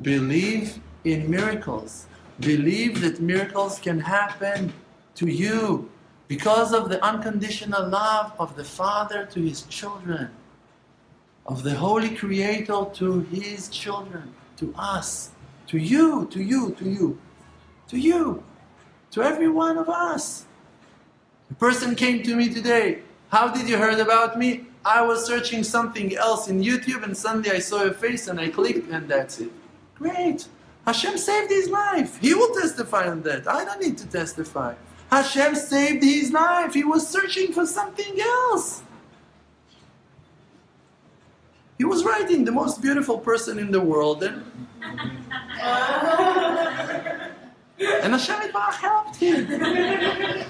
Believe in miracles. Believe that miracles can happen to you because of the unconditional love of the Father to His children, of the Holy Creator to His children, to us, to you, to you, to you, to you, to every one of us. A person came to me today. How did you heard about me? I was searching something else in YouTube and suddenly I saw your face and I clicked and that's it. Great. Hashem saved his life. He will testify on that. I don't need to testify. Hashem saved his life. He was searching for something else. He was writing the most beautiful person in the world and, and Hashem helped him.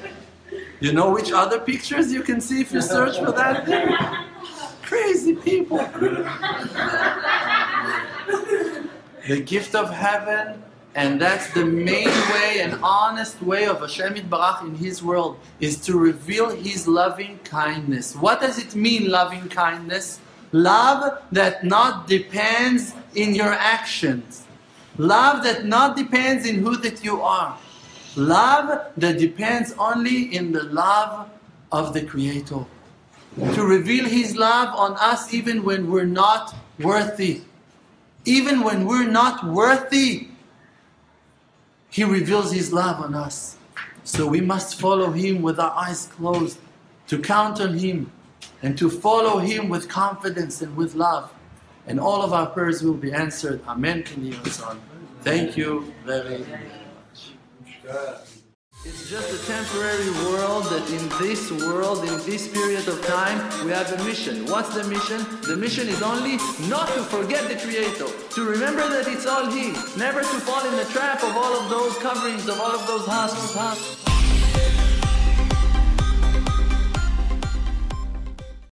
You know which other pictures you can see if you search for that thing? Crazy people the gift of heaven, and that's the main way and honest way of Hashem Barach in His world, is to reveal His loving kindness. What does it mean, loving kindness? Love that not depends in your actions. Love that not depends in who that you are. Love that depends only in the love of the Creator. To reveal His love on us even when we're not worthy even when we're not worthy, He reveals His love on us. So we must follow Him with our eyes closed, to count on Him, and to follow Him with confidence and with love. And all of our prayers will be answered. Amen. Thank you very much. It's just a temporary world that in this world, in this period of time, we have a mission. What's the mission? The mission is only not to forget the Creator, to remember that it's all He, never to fall in the trap of all of those coverings, of all of those husks. husks.